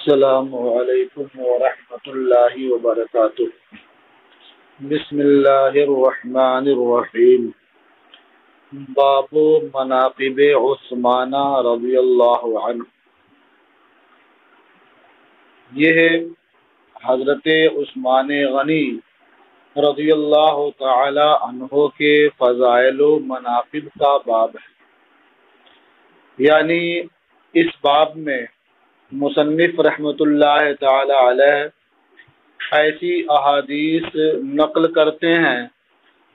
السلام علیکم ورحمۃ اللہ وبرکاتہ۔ بسم اللہ الرحمن الرحیم۔ باب مناقب عثمان رضی اللہ عنہ۔ یہ ہے حضرت عثمان غنی رضی اللہ تعالی عنہ کے فضائل و مناقب کا باب ہے۔ یعنی اس باب میں مصنف رحمۃ اللہ تعالی علیہ ایسی احادیث نقل کرتے ہیں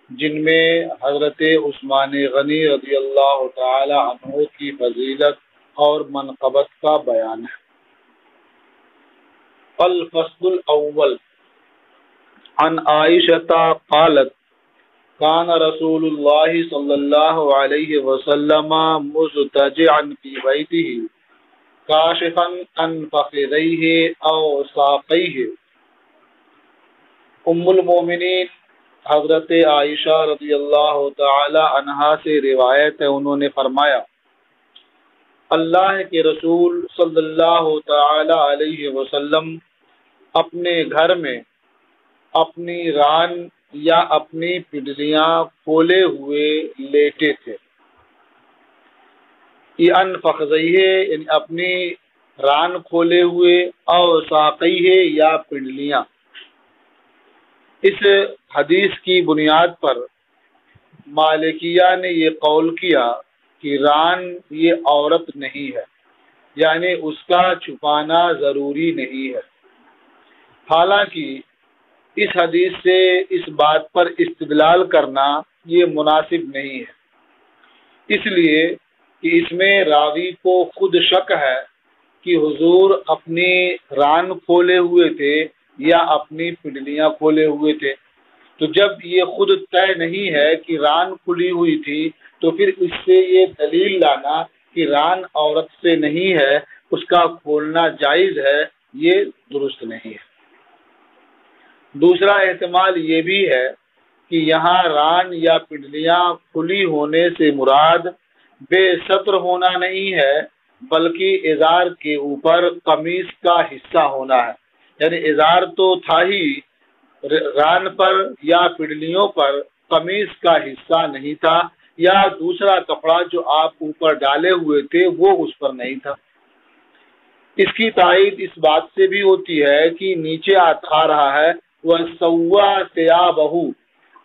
جن میں حضرت عثمان غنی رضی اللہ تعالی عنہ کی فضیلت اور منقبت کا بیان ہے۔ الفصل الاول۔ عن عائشة قالت كان رسول الله صلى الله عليه وسلم مزتجعا في بيته کاشفا ان فخذیہ او ساقیہ۔ ام المومنین، حضرت عائشہ رضی اللہ تعالی عنہا سے روایت ہے، انہوں نے فرمایا، اللہ کے رسول صلی اللہ تعالی علیہ وسلم اپنے گھر میں اپنی ران یا اپنی پڈلیاں کھولے ہوئے لیٹے تھے۔ ان یعنی اپنی ران کھولے ہوئے اور ساقی ہے یا پنڈلیاں۔ اس حدیث کی بنیاد پر مالکیہ نے یہ قول کیا کہ ران یہ عورت نہیں ہے یعنی اس کا چھپانا ضروری نہیں ہے۔ حالانکہ اس حدیث سے اس بات پر استدلال کرنا یہ مناسب نہیں ہے۔ اس لیے کہ اس میں راوی کو خود شک ہے کہ حضور اپنی ران کھولے ہوئے تھے یا اپنی پنڈلیاں کھولے ہوئے تھے۔ تو جب یہ خود طے نہیں ہے کہ ران کھلی ہوئی تھی، تو پھر اس سے یہ دلیل لانا کہ ران عورت سے نہیں ہے، اس کا کھولنا جائز ہے، یہ درست نہیں ہے۔ دوسرا احتمال یہ بھی ہے کہ یہاں ران یا پنڈلیاں کھلی ہونے سے مراد بے سطر ہونا نہیں ہے، بلکہ اظہار کے اوپر قمیص کا حصہ ہونا ہے۔ یعنی اظہار تو تھا ہی ران پر یا پڈلیوں پر قمیص کا حصہ نہیں تھا، یا دوسرا کپڑا جو آپ اوپر ڈالے ہوئے تھے وہ اس پر نہیں تھا۔ اس کی تائید اس بات سے بھی ہوتی ہے کہ نیچے آ رہا ہے، وہ سوا سیا بہو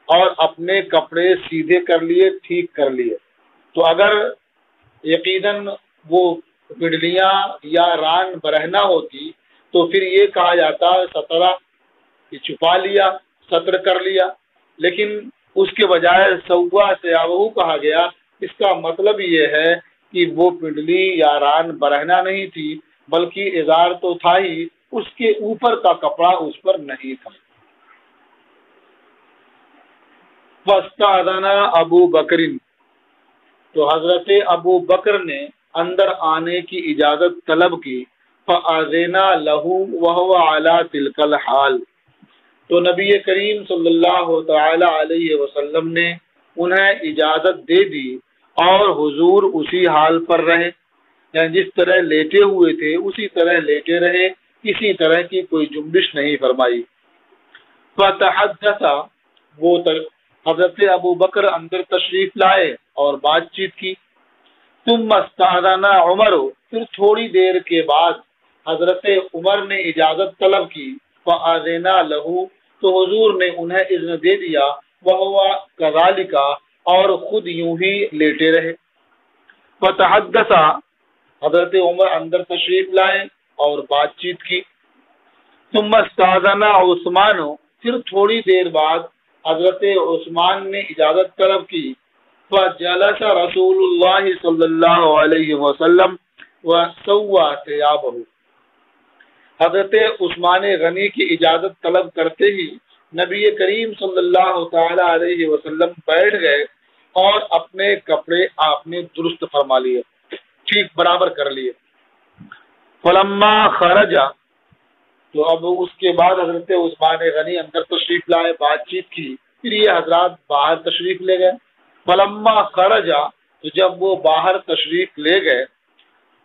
اور اپنے کپڑے سیدھے کر لیے، ٹھیک کر لیے۔ تو اگر یقیناً وہ پڈلیاں یا ران برہنا ہوتی تو پھر یہ کہا جاتا سطرہ کہ چھپا لیا سطر کر لیا۔ لیکن اس کے بجائے سوا سیاوہ کہا گیا۔ اس کا مطلب یہ ہے کہ وہ پنڈلی یا ران برہنا نہیں تھی، بلکہ اظہار تو تھا ہی، اس کے اوپر کا کپڑا اس پر نہیں تھا۔ ابو بکرین تو حضرت ابو بکر نے اندر آنے کی اجازت طلب کی فعزینا لہو وہ اعلیٰ تلکل حال تو نبی کریم صلی اللہ تعالی علیہ وسلم نے انہیں اجازت دے دی اور حضور اسی حال پر رہے۔ یعنی جس طرح لیٹے ہوئے تھے، اسی طرح لیٹے رہے کسی طرح کی کوئی جنبش نہیں فرمائی۔ فتحدث، وہ حضرت ابو بکر اندر تشریف لائے۔ اور بات چیت کی۔ تم مستانہ عمر ہو پھر تھوڑی دیر کے بعد حضرت عمر نے اجازت طلب کی۔ فعزینا لہو، تو حضور نے انہیں اذن دے دیا۔ وہ کزال کا اور خود یوں ہی لیٹے رہے۔ فتحدثا حضرت عمر اندر تشریف لائے اور بات چیت کی۔ تم مستانہ عثمان ہو پھر تھوڑی دیر بعد حضرت عثمان نے اجازت طلب کی۔ فجلس رسول اللہ صلی اللہ علیہ وسلم حضرت عثمان غنی کی اجازت طلب کرتے ہی نبی کریم صلی اللہ تعالی علیہ وسلم بیٹھ گئے اور اپنے کپڑے آپ نے درست فرما لیے، ٹھیک برابر کر لیے۔ فلما خرجا، تو اب اس کے بعد حضرت عثمان غنی اندر تشریف لائے، بات چیت کی، پھر یہ حضرات باہر تشریف لے گئے۔ فلما خرجا، تو جب وہ باہر تشریف لے گئے،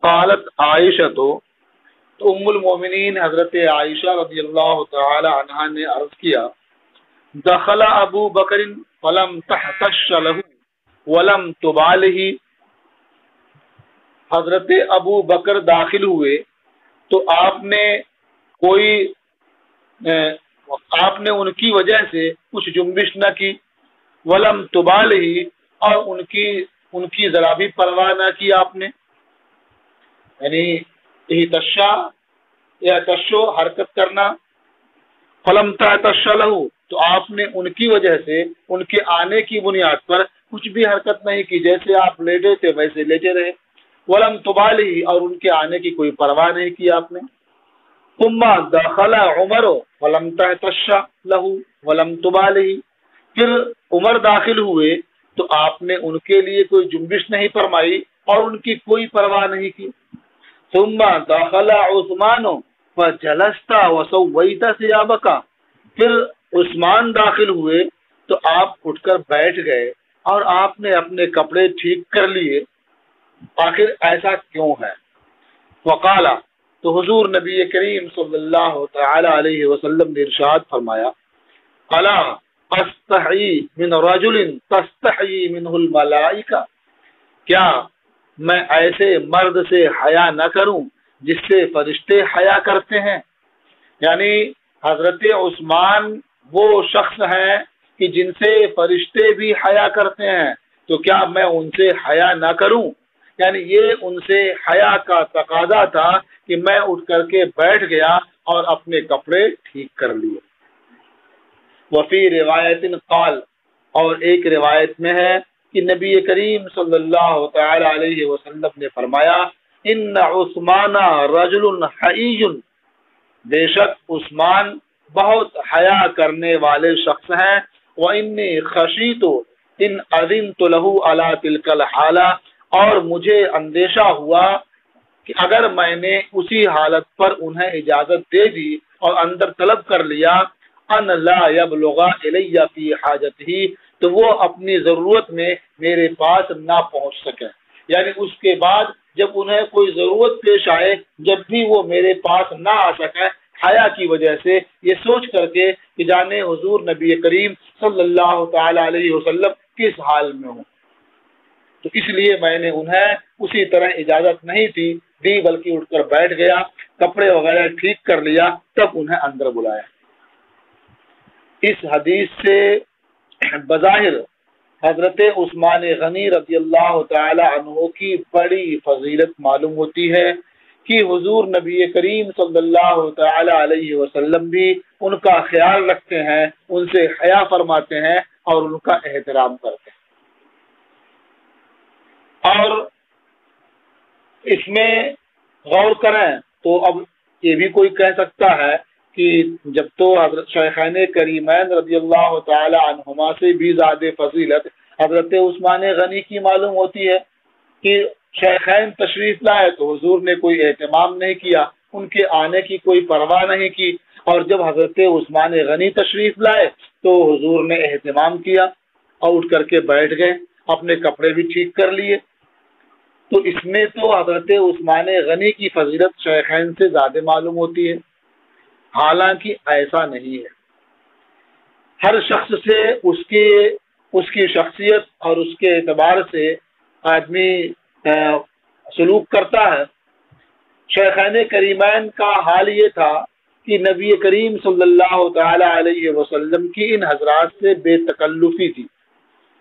قالت عائشہ تو تو ام المومنین حضرت عائشہ رضی اللہ تعالی عنہ نے عرض کیا، دخل ابو بکر ولم تحتش له ولم تبالہ۔ حضرت ابو بکر داخل ہوئے، تو آپ نے کوئی آپ نے ان کی وجہ سے کچھ جنبش نہ کی۔ ولم تبال ہی اور ان کی ان کی ذرا بھی پرواہ نہ کی آپ نے۔ یعنی تشا یا تشو حرکت کرنا۔ فلم تشا لہو، تو آپ نے ان کی وجہ سے، ان کے آنے کی بنیاد پر کچھ بھی حرکت نہیں کی، جیسے آپ لیٹے تھے، ویسے لیٹے رہے۔ ولم تبالی اور ان کے آنے کی کوئی پرواہ نہیں کی آپ نے۔ داخلہ عمر، ولم تشا لہو، ولم تبالی پھر عمر داخل ہوئے تو آپ نے ان کے لیے کوئی جنبش نہیں فرمائی اور ان کی کوئی پرواہ نہیں کی۔ ثم داخلہ عثمان جلستا وسویتا سیابکا پھر عثمان داخل ہوئے تو آپ اٹھ کر بیٹھ گئے اور آپ نے اپنے کپڑے ٹھیک کر لیے۔ آخر ایسا کیوں ہے؟ وقالا تو حضور نبی کریم صلی اللہ تعالی علیہ وسلم نے ارشاد فرمایا، الا استحی من رجل تستحی منه الملائکہ۔ کیا میں ایسے مرد سے حیا نہ کروں جس سے فرشتے حیا کرتے ہیں؟ یعنی حضرت عثمان وہ شخص ہیں کہ جن سے فرشتے بھی حیا کرتے ہیں، تو کیا میں ان سے حیا نہ کروں؟ یعنی یہ ان سے حیا کا تقاضا تھا کہ میں اٹھ کر کے بیٹھ گیا اور اپنے کپڑے ٹھیک کر لیے۔ وفی روایت قال، اور ایک روایت میں ہے کہ نبی کریم صلی اللہ تعالی علیہ وسلم نے فرمایا، ان عثمان رجل حیج بے شک عثمان بہت حیا کرنے والے شخص ہیں وہ ان خشی تو ان عظیم تو لہو اللہ تلکل اور مجھے اندیشہ ہوا کہ اگر میں نے اسی حالت پر انہیں اجازت دے دی اور اندر طلب کر لیا ان لا یبلغا الیہ فی حاجت ہی تو وہ اپنی ضرورت میں میرے پاس نہ پہنچ سکے۔ یعنی اس کے بعد جب انہیں کوئی ضرورت پیش آئے، جب بھی وہ میرے پاس نہ آ سکے، حیا کی وجہ سے یہ سوچ کر کے کہ جانے حضور نبی کریم صلی اللہ تعالی علیہ وسلم کس حال میں ہوں۔ تو اس لیے میں نے انہیں اسی طرح اجازت نہیں تھی، دی بلکہ اٹھ کر بیٹھ گیا، کپڑے وغیرہ ٹھیک کر لیا، تب انہیں اندر بلایا۔ اس حدیث سے بظاہر حضرت عثمان غنی رضی اللہ تعالی عنہ کی بڑی فضیلت معلوم ہوتی ہے کہ حضور نبی کریم صلی اللہ تعالی علیہ وسلم بھی ان کا خیال رکھتے ہیں، ان سے حیا فرماتے ہیں اور ان کا احترام کرتے ہیں۔ اور اس میں غور کریں تو اب یہ بھی کوئی کہہ سکتا ہے کہ جب تو حضرت شیخین کریمین رضی اللہ تعالی عنہما سے بھی زیادہ فضیلت، حضرت عثمان غنی کی معلوم ہوتی ہے کہ شیخین تشریف لائے تو حضور نے کوئی اہتمام نہیں کیا، ان کے آنے کی کوئی پرواہ نہیں کی۔ اور جب حضرت عثمان غنی تشریف لائے تو حضور نے اہتمام کیا اور اٹھ کر کے بیٹھ گئے، اپنے کپڑے بھی ٹھیک کر لیے۔ تو اس میں تو حضرت عثمان غنی کی فضیلت شیخین سے زیادہ معلوم ہوتی ہے۔ حالانکہ ایسا نہیں ہے۔ ہر شخص سے اس کی اس کی شخصیت اور اس کے اعتبار سے آدمی سلوک کرتا ہے۔ شیخین کریمین کا حال یہ تھا کہ نبی کریم صلی اللہ تعالی علیہ وسلم کی ان حضرات سے بے تکلفی تھی۔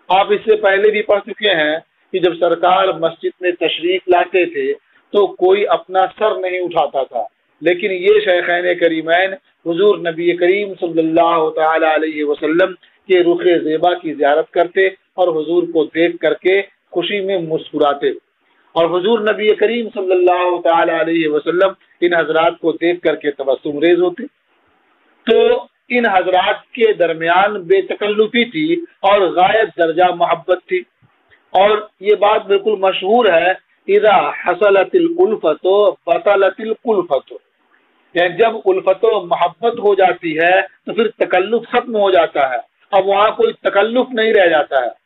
آپ اس سے پہلے بھی پڑھ چکے ہیں کہ جب سرکار مسجد میں تشریف لاتے تھے تو کوئی اپنا سر نہیں اٹھاتا تھا۔ لیکن یہ شیخین کریمین حضور نبی کریم صلی اللہ تعالی علیہ وسلم کے رخ زیبا کی زیارت کرتے اور حضور کو دیکھ کر کے خوشی میں مسکراتے۔ اور حضور نبی کریم صلی اللہ تعالی علیہ وسلم ان حضرات کو دیکھ کر کے تبسم ریز ہوتے۔ تو ان حضرات کے درمیان بے تکلفی تھی اور غائب درجہ محبت تھی۔ اور یہ بات بالکل مشہور ہے، اذا حصلت الالفت بطلت القلفت یعنی جب الفت و محبت ہو جاتی ہے تو پھر تکلف ختم ہو جاتا ہے۔ اب وہاں کوئی تکلف نہیں رہ جاتا ہے۔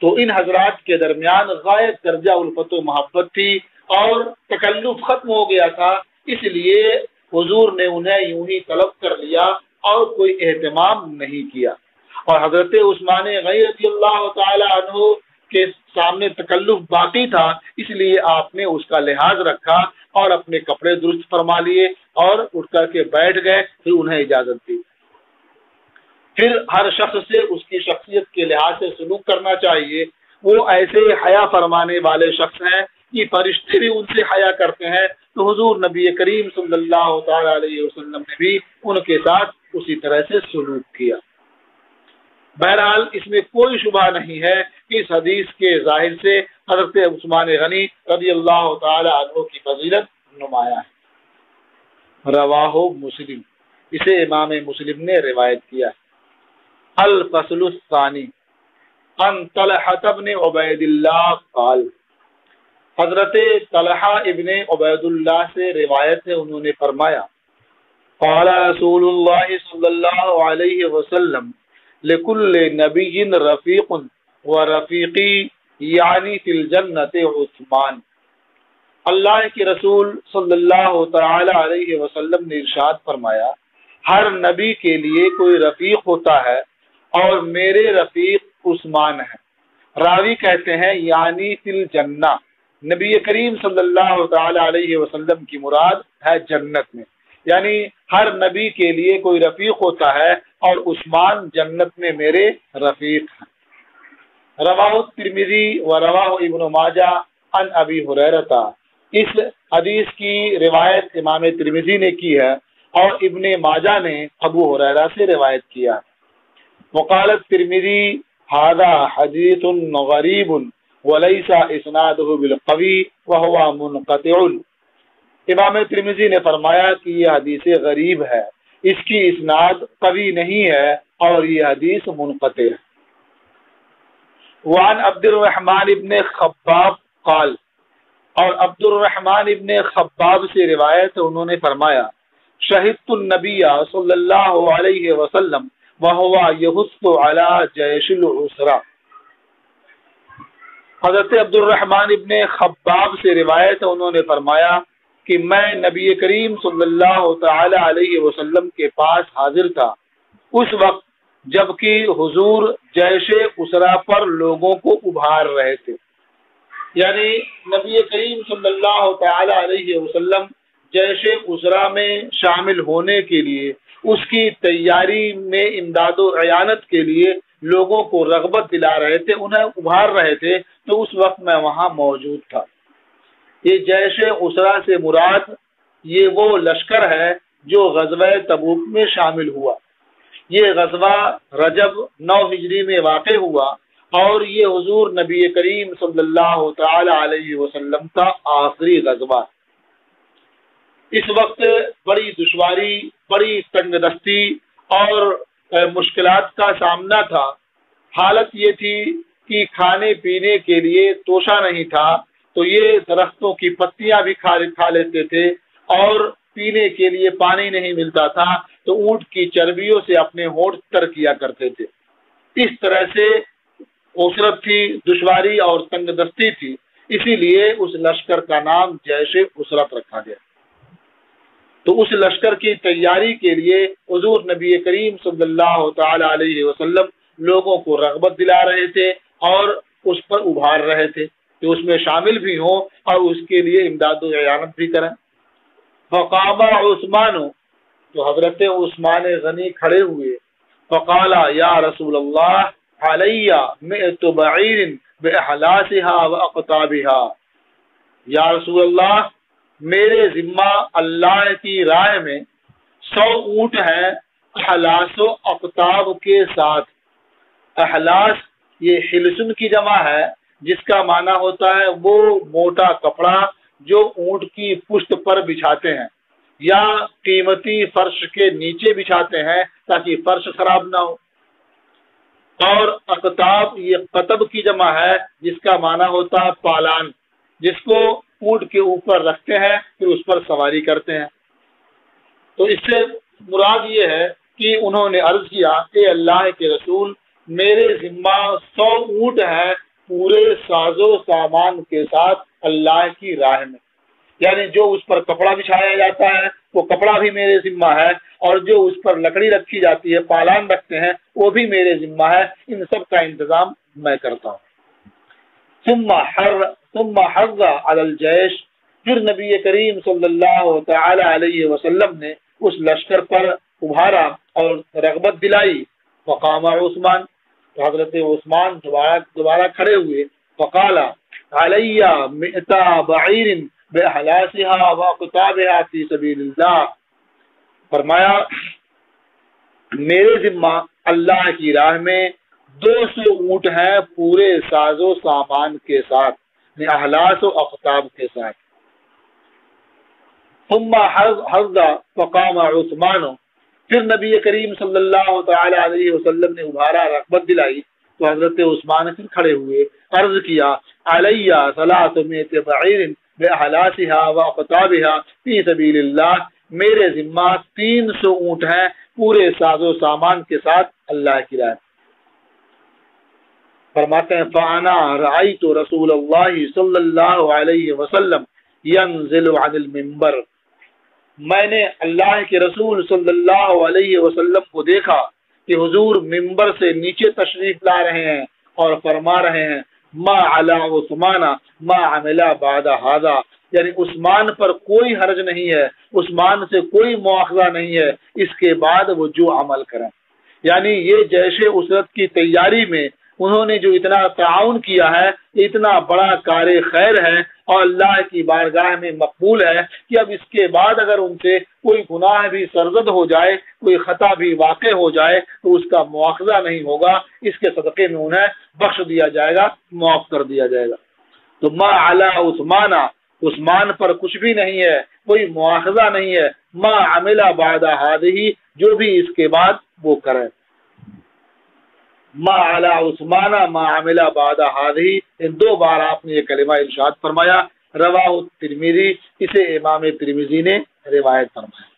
تو ان حضرات کے درمیان غائب درجہ الفت و محبت تھی اور تکلف ختم ہو گیا تھا۔ اس لیے حضور نے انہیں یوں ہی طلب کر لیا اور کوئی اہتمام نہیں کیا۔ اور حضرت عثمان غیر رضی اللہ تعالی عنہ کے سامنے تکلف باقی تھا، اس لیے آپ نے اس کا لحاظ رکھا اور اپنے کپڑے درست فرما لیے اور اٹھ کر کے بیٹھ گئے، پھر انہیں اجازت دی۔ پھر ہر شخص سے اس کی شخصیت کے لحاظ سے سلوک کرنا چاہیے۔ وہ ایسے حیا فرمانے والے شخص ہیں کہ فرشتے بھی ان سے حیا کرتے ہیں۔ تو حضور نبی کریم صلی اللہ تعالی علیہ وسلم نے بھی ان کے ساتھ اسی طرح سے سلوک کیا۔ بہرحال اس میں کوئی شبہ نہیں ہے کہ اس حدیث کے ظاہر سے حضرت عثمان غنی رضی اللہ تعالی عنہ کی فضیلت نمایاں ہے۔ رواہ مسلم۔ اسے امام مسلم نے روایت کیا۔ الفصل الثانی۔ ان طلحت ابن عبید اللہ قال۔ حضرت طلحہ ابن عبید اللہ سے روایت ہے، انہوں نے فرمایا، قال رسول اللہ صلی اللہ علیہ وسلم لکل نبی رفیق و رفیقی یعنی فی الجنت عثمان۔ اللہ کے رسول صلی اللہ تعالی علیہ وسلم نے ارشاد فرمایا، ہر نبی کے لیے کوئی رفیق ہوتا ہے اور میرے رفیق عثمان ہیں۔ راوی کہتے ہیں یعنی فی الجنہ۔ نبی کریم صلی اللہ تعالی علیہ وسلم کی مراد ہے جنت میں۔ یعنی ہر نبی کے لیے کوئی رفیق ہوتا ہے اور عثمان جنت میں میرے رفیق ہیں۔ رواہ ترمیزی و رواہ ابن ماجہ ان ابی حریرتا اس حدیث کی روایت امام ترمیزی نے کی ہے اور ابن ماجہ نے ابو حریرہ سے روایت کیا۔ وقالت ترمیزی هذا حدیث غریب وليس اسناده بالقوي وهو منقطع. امام ترمزی نے فرمایا کہ یہ حدیث غریب ہے۔ اس کی اسناد قوی نہیں ہے اور یہ حدیث منقطع ہے۔ وان عبد الرحمن ابن خباب قال، اور عبد الرحمن ابن خباب سے روایت انہوں نے فرمایا شہید النبی صلی اللہ علیہ وسلم وہوا یحس علی جیش العسرہ حضرت عبد الرحمن ابن خباب سے روایت انہوں نے فرمایا کہ میں نبی کریم صلی اللہ تعالی علیہ وسلم کے پاس حاضر تھا۔ اس وقت جبکہ حضور جیش اسرا پر لوگوں کو ابھار رہے تھے۔ یعنی نبی کریم صلی اللہ تعالی علیہ وسلم جیش اسرا میں شامل ہونے کے لیے، اس کی تیاری میں امداد و عیانت کے لیے لوگوں کو رغبت دلا رہے تھے، انہیں ابھار رہے تھے، تو اس وقت میں وہاں موجود تھا۔ یہ جیش اسرا سے مراد یہ وہ لشکر ہے جو غزوہ تبوک میں شامل ہوا۔ یہ غزوہ رجب نو ہجری میں واقع ہوا اور یہ حضور نبی کریم صلی اللہ تعالی علیہ وسلم کا آخری غزوہ۔ اس وقت بڑی دشواری، بڑی تنگ دستی اور مشکلات کا سامنا تھا۔ حالت یہ تھی کہ کھانے پینے کے لیے توشہ نہیں تھا۔ تو یہ درختوں کی پتیاں بھی کھا لیتے تھے اور پینے کے لیے پانی نہیں ملتا تھا، تو اونٹ کی چربیوں سے اپنے ہوٹ تر کیا کرتے تھے۔ اس طرح سے اسرت تھی، دشواری اور تنگ دستی تھی۔ اسی لیے اس لشکر کا نام جیش اسرت رکھا گیا۔ تو اس لشکر کی تیاری کے لیے حضور نبی کریم صلی اللہ تعالی علیہ وسلم لوگوں کو رغبت دلا رہے تھے اور اس پر ابھار رہے تھے۔ کہ اس میں شامل بھی ہوں اور اس کے لیے امداد و اعانت بھی کریں۔ فقامہ عثمان تو حضرت عثمان غنی کھڑے ہوئے فقالا یا رسول اللہ، علیہ مئت بعیر بإحلاسها وأقطابها یا رسول اللہ، میرے ذمہ اللہ کی رائے میں سو اونٹ ہیں احلاس و اقتاب کے ساتھ۔ احلاس، یہ حلسن کی جمع ہے۔ جس کا معنی ہوتا ہے وہ موٹا کپڑا جو اونٹ کی پشت پر بچھاتے ہیں یا قیمتی فرش کے نیچے بچھاتے ہیں تاکہ فرش خراب نہ ہو۔ اور اقتاب یہ قطب کی جمع ہے، جس کا معنی ہوتا ہے پالان، جس کو اونٹ کے اوپر رکھتے ہیں، پھر اس پر سواری کرتے ہیں۔ تو اس سے مراد یہ ہے کہ انہوں نے عرض کیا کہ اللہ کے رسول، میرے ذمہ سو اونٹ ہیں پورے ساز و سامان کے ساتھ اللہ کی راہ میں۔ یعنی جو اس پر کپڑا بچھایا جاتا ہے، وہ کپڑا بھی میرے ذمہ ہے، اور جو اس پر لکڑی رکھی جاتی ہے، پالان رکھتے ہیں، وہ بھی میرے ذمہ ہے۔ ان سب کا انتظام میں کرتا ہوں۔ ثم حر، ثم حرز على الجيش پھر نبی کریم صلی اللہ تعالی علیہ وسلم نے اس لشکر پر ابھارا اور رغبت دلائی۔ فقام عثمان۔ تو حضرت عثمان دوبارہ دوبارہ کھڑے ہوئے فقال علیہ مئتا بعیر بحلاسها وقتابها فی سبیل اللہ فرمایا، میرے ذمہ اللہ کی راہ میں دو سو اونٹ ہیں پورے ساز و سامان کے ساتھ احلاس و اختاب کے ساتھ۔ ثم حرض فقام عثمان پھر نبی کریم صلی اللہ تعالی علیہ وسلم نے ابھارا، رغبت دلائی تو حضرت عثمان پھر کھڑے ہوئے، عرض کیا، علیہ صلاۃ بعیر باحلاسها واقطابها فی سبیل اللہ، میرے ذمہ تین سو اونٹ ہیں، پورے ساز و سامان کے ساتھ اللہ کی راہ فرماتے ہیں فانا رأيت رسول اللہ صلی اللہ علیہ وسلم ينزل عن المنبر۔ میں نے اللہ کے رسول صلی اللہ علیہ وسلم کو دیکھا کہ حضور ممبر سے نیچے تشریف لا رہے ہیں اور فرما رہے ہیں، ما علا عثمان ما عملہ بعد هذا۔ یعنی عثمان پر کوئی حرج نہیں ہے، عثمان سے کوئی مواخذہ نہیں ہے، اس کے بعد وہ جو عمل کریں۔ یعنی یہ جیش اسرت کی تیاری میں انہوں نے جو اتنا تعاون کیا ہے، اتنا بڑا کار خیر ہے اور اللہ کی بارگاہ میں مقبول ہے کہ اب اس کے بعد اگر ان سے کوئی گناہ بھی سرزد ہو جائے، کوئی خطا بھی واقع ہو جائے، تو اس کا مواخذہ نہیں ہوگا۔ اس کے صدقے میں انہیں بخش دیا جائے گا، معاف کر دیا جائے گا۔ تو ما اعلیٰ عثمان عثمان پر کچھ بھی نہیں ہے، کوئی مواخذہ نہیں ہے۔ ما عملہ بادہ ہادی جو بھی اس کے بعد وہ کرے ما علا عثمان، ما عملہ بعد ہادی ان دو بار آپ نے یہ کلمہ ارشاد فرمایا. رواہ ترمیری اسے امام ترمیزی نے روایت فرمایا.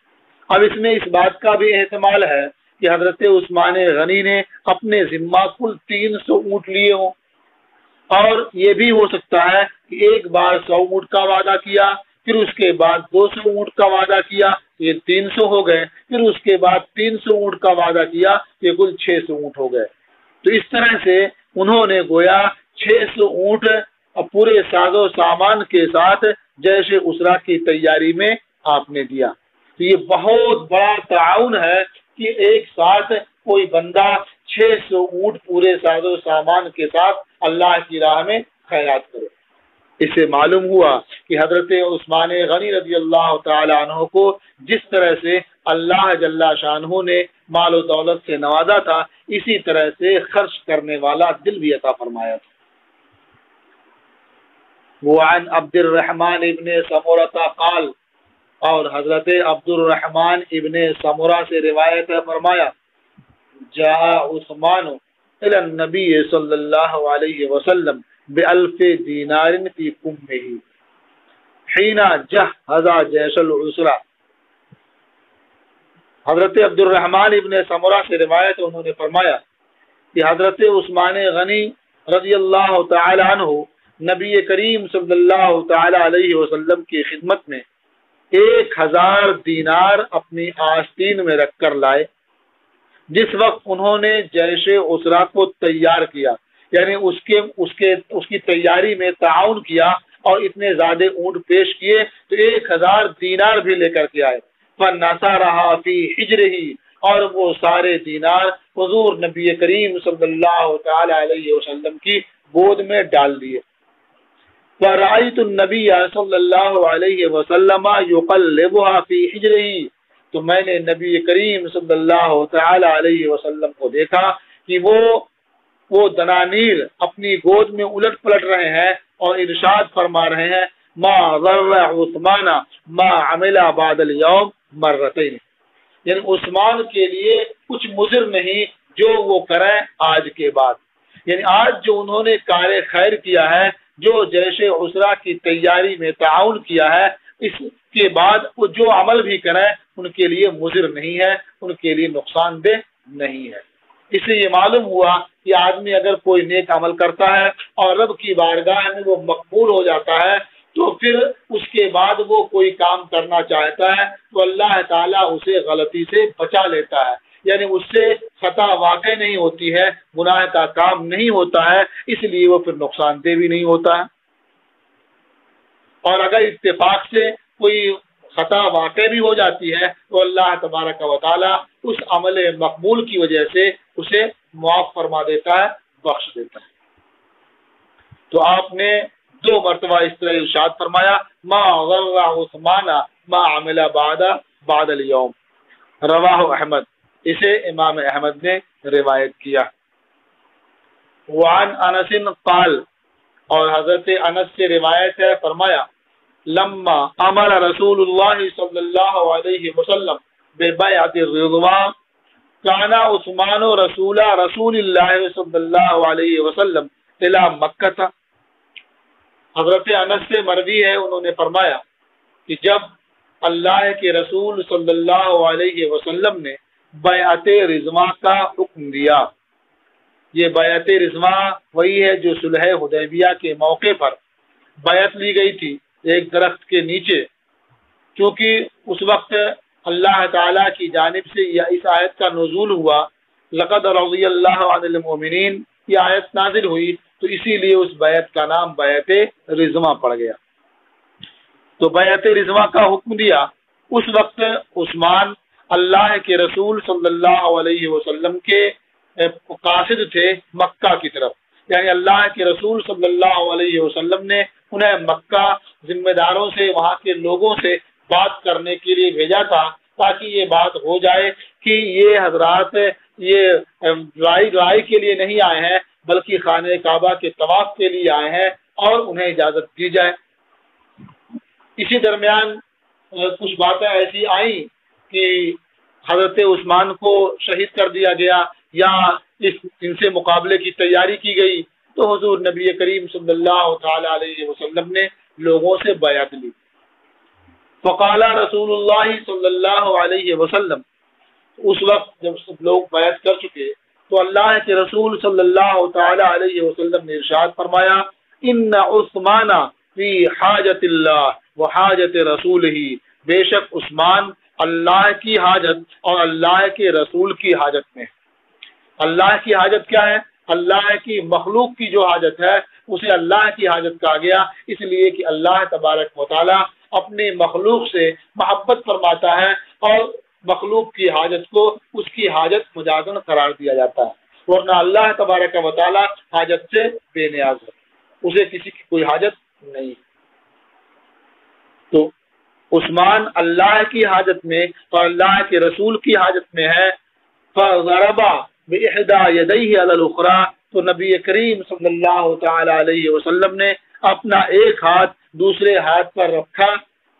اب اس میں اس بات کا بھی احتمال ہے کہ حضرت عثمان غنی نے اپنے ذمہ کل تین سو اونٹ لیے ہوں۔ اور یہ بھی ہو سکتا ہے کہ ایک بار سو اونٹ کا وعدہ کیا، پھر اس کے بعد دو سو اونٹ کا وعدہ کیا، یہ تین سو ہو گئے، پھر اس کے بعد تین سو اونٹ کا وعدہ کیا، یہ کل چھ سو اونٹ ہو گئے۔ تو اس طرح سے انہوں نے گویا چھ سو اونٹ پورے ساز و سامان کے ساتھ جیسے اسرا کی تیاری میں آپ نے دیا۔ تو یہ بہت بڑا تعاون ہے کہ ایک ساتھ کوئی بندہ چھ سو اونٹ پورے ساز و سامان کے ساتھ اللہ کی راہ میں خیرات کرے۔ اس سے معلوم ہوا کہ حضرت عثمان غنی رضی اللہ تعالی عنہ کو جس طرح سے اللہ جل شاہ نے مال و دولت سے نوازا تھا، اسی طرح سے خرچ کرنے والا دل بھی عطا فرمایا تھا۔ وعن عبد الرحمن ابن سمورتا قال، اور حضرت عبد الرحمن ابن سمورا سے روایت فرمایا، جاء عثمان الى النبی صلی اللہ علیہ وسلم۔ بألف دینار فی کمہ۔ حین جہزا جیش العسرہ۔ حضرت عبد الرحمن ابن سمرہ سے روایت انہوں نے فرمایا کہ حضرت عثمان غنی رضی اللہ تعالی عنہ نبی کریم صلی اللہ تعالی علیہ وسلم کی خدمت میں ایک ہزار دینار اپنی آستین میں رکھ کر لائے، جس وقت انہوں نے جیش اسرا کو تیار کیا۔ یعنی اس کے اس کے، اس کی تیاری میں تعاون کیا اور اتنے زیادہ اونٹ پیش کیے تو ایک ہزار دینار بھی لے کر کے آئے۔ پر فنسا رہا فی ہجر ہی اور وہ سارے دینار حضور نبی کریم صلی اللہ تعالی علیہ وسلم کی گود میں ڈال دیے۔ فرائت النبی صلی اللہ علیہ وسلم یقلبها فی حجر تو میں نے نبی کریم صلی اللہ تعالی علیہ وسلم کو دیکھا کہ وہ وہ دنانیر اپنی گود میں الٹ پلٹ رہے ہیں اور ارشاد فرما رہے ہیں، ما ضر عثمان، ما عمل بعد اليوم مرتين یعنی عثمان کے لیے کچھ مضر نہیں جو وہ کریں آج کے بعد۔ یعنی آج جو انہوں نے کار خیر کیا ہے، جو جیش اسرا کی تیاری میں تعاون کیا ہے، اس کے بعد وہ جو عمل بھی کریں، ان کے لیے مضر نہیں ہے، ان کے لیے نقصان دہ نہیں ہے۔ اس سے یہ معلوم ہوا کہ آدمی اگر کوئی نیک عمل کرتا ہے اور رب کی بارگاہ میں وہ مقبول ہو جاتا ہے، تو پھر اس کے بعد وہ کوئی کام کرنا چاہتا ہے تو اللہ تعالیٰ اسے غلطی سے بچا لیتا ہے۔ یعنی اس سے خطا واقع نہیں ہوتی ہے، گناہ کا کام نہیں ہوتا ہے، اس لیے وہ پھر نقصان دہ بھی نہیں ہوتا ہے۔ اور اگر اتفاق سے کوئی خطا واقع بھی ہو جاتی ہے تو اللہ تبارک و تعالیٰ اس عمل مقبول کی وجہ سے اسے معاف فرما دیتا ہے، بخش دیتا ہے۔ تو آپ نے دو مرتبہ اس طرح ارشاد فرمایا، ما عثمان، ما عمل بعد بعد اليوم۔ رواہ احمد۔ اسے امام احمد نے روایت کیا۔ وعن انس قال، اور حضرت انس سے روایت ہے، فرمایا، لما امر رسول اللہ صلی اللہ علیہ وسلم ببیعت الرضوان، کانا عثمان رسول رسول اللہ صلی اللہ علیہ وسلم الى مکہ تھا۔ حضرت انس سے مروی ہے، انہوں نے فرمایا کہ جب اللہ کے رسول صلی اللہ علیہ وسلم نے بیعت رضوا کا حکم دیا۔ یہ بیعت رضوا وہی ہے جو صلح حدیبیہ کے موقع پر بیعت لی گئی تھی ایک درخت کے نیچے۔ کیونکہ اس وقت اللہ تعالی کی جانب سے یہ اس آیت کا نزول ہوا۔ لقد رضی اللہ عن المؤمنین، یہ آیت نازل ہوئی، تو اسی لیے اس بیعت کا نام بیعت رضوا پڑ گیا۔ تو بیعت رضوا کا حکم دیا۔ اس وقت عثمان اللہ کے رسول صلی اللہ علیہ وسلم کے قاصد تھے مکہ کی طرف۔ یعنی اللہ کے رسول صلی اللہ علیہ وسلم نے انہیں مکہ ذمہ داروں سے، وہاں کے لوگوں سے بات کرنے کے لیے بھیجا تھا تاکہ یہ بات ہو جائے کہ یہ حضرات یہ رائے رائے کے لیے نہیں آئے ہیں، بلکہ خانہ کعبہ کے طواف کے لیے آئے ہیں اور انہیں اجازت دی جائے۔ اسی درمیان کچھ باتیں ایسی آئیں کہ حضرت عثمان کو شہید کر دیا گیا یا اس ان سے مقابلے کی تیاری کی گئی تو حضور نبی کریم صلی اللہ تعالی علیہ وسلم نے لوگوں سے بیعت لی۔ فقال رسول اللہ صلی اللہ علیہ وسلم۔ اس وقت جب سب لوگ بیعت کر چکے، تو اللہ کے رسول صلی اللہ تعالی علیہ وسلم نے ارشاد فرمایا، ان عثمان فی حاجت اللہ و حاجت رسول ہی بے شک عثمان اللہ کی حاجت اور اللہ کے رسول کی حاجت میں اللہ کی حاجت کیا ہے؟ اللہ کی مخلوق کی جو حاجت ہے، اسے اللہ کی حاجت کہا گیا۔ اس لیے کہ اللہ تبارک مطالعہ اپنی مخلوق سے محبت فرماتا ہے اور مخلوق کی حاجت کو اس کی حاجت مجازن قرار دیا جاتا ہے۔ ورنہ اللہ تبارک مطالعہ حاجت سے بے نیاز ہے۔ اسے کسی کی کوئی حاجت نہیں۔ تو عثمان اللہ کی حاجت میں اور اللہ کے رسول کی حاجت میں ہے۔ بحدا یدئی الاخرا تو نبی کریم صلی اللہ تعالی علیہ وسلم نے اپنا ایک ہاتھ دوسرے ہاتھ پر رکھا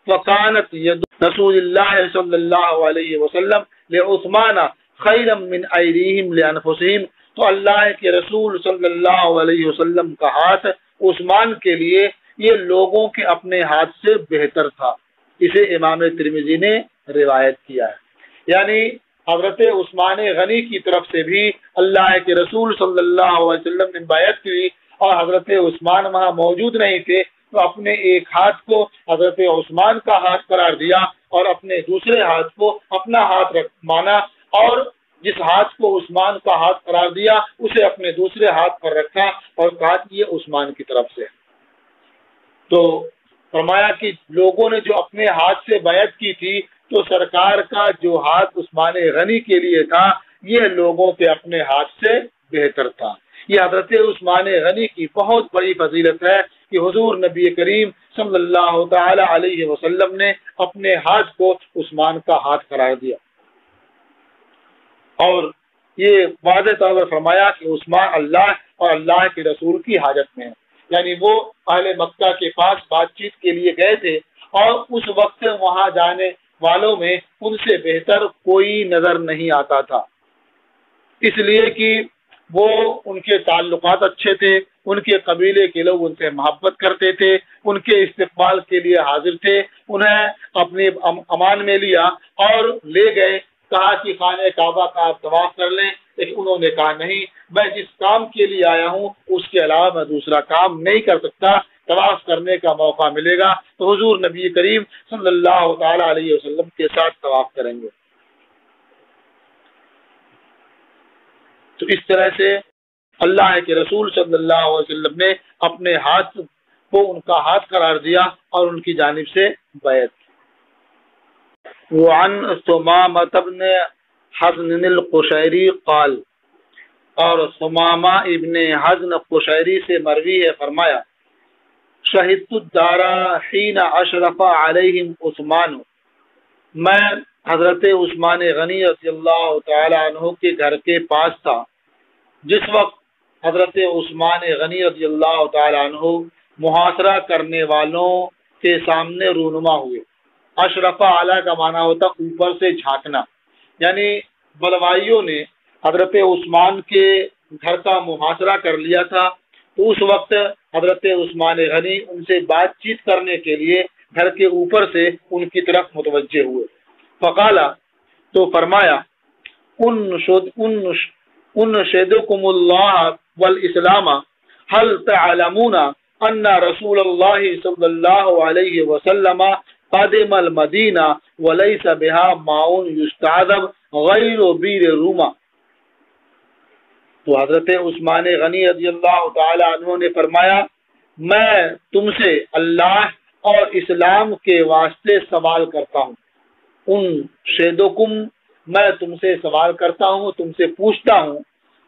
فقانت ید رسول اللہ صلی اللہ علیہ وسلم لعثمان خیرا من ایدیہم لانفسہم، تو اللہ کے رسول صلی اللہ علیہ وسلم کا ہاتھ عثمان کے لیے یہ لوگوں کے اپنے ہاتھ سے بہتر تھا۔ اسے امام ترمیزی نے روایت کیا ہے۔ یعنی حضرت عثمان غنی کی طرف سے بھی اللہ کے رسول صلی اللہ علیہ وسلم نے بیعت کی اور حضرت عثمان وہاں موجود نہیں تھے تو اپنے ایک ہاتھ کو حضرت عثمان کا ہاتھ قرار دیا اور اپنے دوسرے ہاتھ کو اپنا ہاتھ رکھ مانا اور جس ہاتھ کو عثمان کا ہاتھ قرار دیا اسے اپنے دوسرے ہاتھ پر رکھا اور کہا کہ یہ عثمان کی طرف سے تو فرمایا کہ لوگوں نے جو اپنے ہاتھ سے بیعت کی تھی تو سرکار کا جو ہاتھ عثمان غنی کے لیے تھا، یہ لوگوں کے اپنے ہاتھ سے بہتر تھا۔ یہ حضرت عثمان غنی کی بہت بڑی فضیلت ہے کہ حضور نبی کریم صلی اللہ تعالی علیہ وسلم نے اپنے ہاتھ کو عثمان کا ہاتھ قرار دیا۔ اور یہ واضح طور پر فرمایا کہ عثمان اللہ اور اللہ کے رسول کی حاجت میں ہے۔ یعنی وہ اہل مکہ کے پاس بات چیت کے لیے گئے تھے اور اس وقت وہاں جانے والوں میں ان سے بہتر کوئی نظر نہیں آتا تھا۔ اس لیے کہ وہ ان کے تعلقات اچھے تھے، ان کے قبیلے کے لوگ ان سے محبت کرتے تھے، ان کے استقبال کے لیے حاضر تھے، انہیں اپنے امان میں لیا اور لے گئے، کہا کہ خانہ کعبہ کا آپ طواف کر لیں۔ لیکن انہوں نے کہا نہیں، میں جس کام کے لیے آیا ہوں، اس کے علاوہ میں دوسرا کام نہیں کر سکتا۔ طواف کرنے کا موقع ملے گا تو حضور نبی کریم صلی اللہ تعالی علیہ وسلم کے ساتھ طواف کریں گے۔ تو اس طرح سے اللہ کے رسول صلی اللہ علیہ وسلم نے اپنے ہاتھ کو ان کا ہاتھ قرار دیا اور ان کی جانب سے بیعت وعن ثمامہ ابن حزن القشیری قال، اور ثمامہ ابن حزن قشیری سے مروی ہے، فرمایا شہید الدارا حین اشرف علیہم عثمان. میں حضرت عثمان غنی رضی اللہ تعالی عنہ کے گھر کے پاس تھا، جس وقت حضرت عثمان غنی رضی اللہ تعالی عنہ محاصرہ کرنے والوں کے سامنے رونما ہوئے۔ اشرف اعلیٰ کا معنی ہوتا اوپر سے جھانکنا۔ یعنی بلوائیوں نے حضرت عثمان کے گھر کا محاصرہ کر لیا تھا تو اس وقت حضرت عثمان غنی ان سے بات چیت کرنے کے لیے گھر کے اوپر سے ان کی طرف متوجہ ہوئے۔ فقالا تو فرمایا، ان شد، ان ان شیدکم اللہ والاسلام حل تعلمون ان رسول اللہ صلی اللہ علیہ وسلم قادم المدینہ ولیس بها معون یستعذب غیر بیر روما تو حضرت عثمان غنی رضی اللہ تعالی عنہ نے فرمایا، میں تم سے اللہ اور اسلام کے واسطے سوال کرتا ہوں۔ ان شیدکم میں تم سے سوال کرتا ہوں، تم سے پوچھتا ہوں۔